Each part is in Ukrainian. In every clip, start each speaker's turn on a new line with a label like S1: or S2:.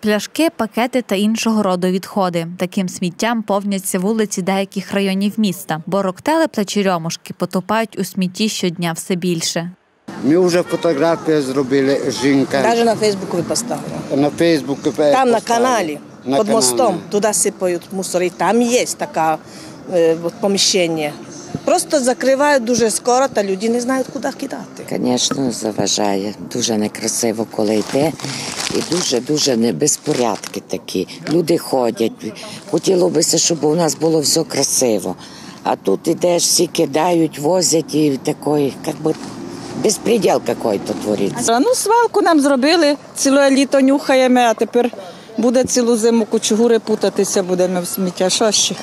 S1: Пляшки, пакети та іншого роду відходи. Таким сміттям повняться вулиці деяких районів міста, бо Роктелеп та Черемушки потопають у смітті щодня все більше.
S2: Ми вже фотографію зробили жінка
S3: Даже на Фейсбуку ви поставили.
S2: на Фейсбуку.
S3: Там на каналі,
S2: На
S3: під
S2: каналі.
S3: мостом, туди сипають мусор. І там є таке е, поміщення. Просто закривають дуже скоро, та люди не знають, куди кидати.
S4: Звісно, заважає. Дуже некрасиво, коли йде. І дуже-дуже не безпорядки такі. Люди ходять. Хотілося б, щоб у нас було все красиво. А тут ідеш, всі кидають, возять і такий, як би, безпреділ якийсь твориться.
S5: Ну, свалку нам зробили, ціле літо нюхаємо, а тепер буде цілу зиму кучугури путатися будемо в сміття. Що ще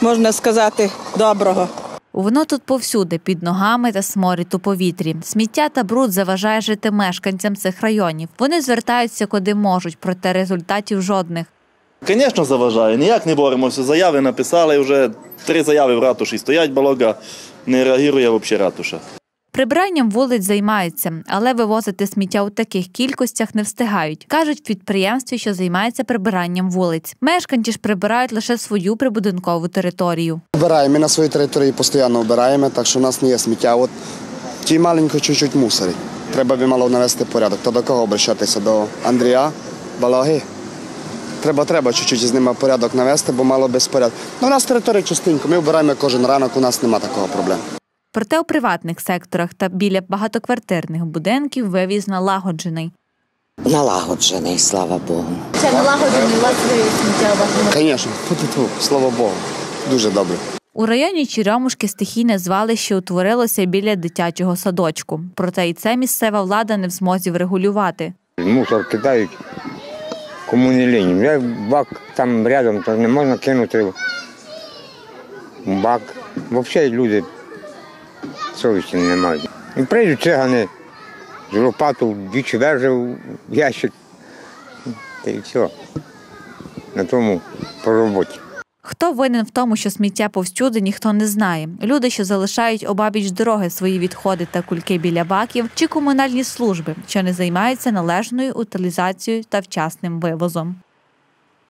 S5: можна сказати доброго?
S1: Воно тут повсюди, під ногами та сморід у повітрі. Сміття та бруд заважає жити мешканцям цих районів. Вони звертаються куди можуть, проте результатів жодних.
S6: Звісно, заважає. Ніяк не боремося. Заяви написали вже три заяви в ратуші стоять, балога не реагує взагалі ратуша.
S1: Прибиранням вулиць займаються, але вивозити сміття у таких кількостях не встигають. кажуть в підприємстві, що займається прибиранням вулиць. Мешканці ж прибирають лише свою прибудинкову територію.
S7: Вбираємо, ми на своїй території постійно вбираємо, так що у нас не є сміття. От ті маленько чуть-чуть мусорить. Треба би мало навести порядок. То до кого обращатися? До Андрія, Балаги. Треба, треба чуть-чуть з ними порядок навести, бо мало безпорядку. Ну, у нас територія частинку, ми вбираємо кожен ранок, у нас немає такого проблеми.
S1: Проте у приватних секторах та біля багатоквартирних будинків вивіз налагоджений.
S4: Налагоджений, слава Богу.
S1: Це налагоджений у вас сміття
S7: Звісно, слава Богу. Дуже добре.
S1: У районі Черемушки стихійне звалище утворилося біля дитячого садочку. Проте і це місцева влада не в змозі врегулювати.
S8: Мусор кидають кому не лінь. Я бак там рядом, то не можна кинути бак. Взагалі люди совісті не мають. І прийдуть цигани з лопату двічі вержив в ящик. Та й все. На тому по роботі.
S1: Хто винен в тому, що сміття повсюди, ніхто не знає. Люди, що залишають обабіч дороги свої відходи та кульки біля баків, чи комунальні служби, що не займаються належною утилізацією та вчасним вивозом.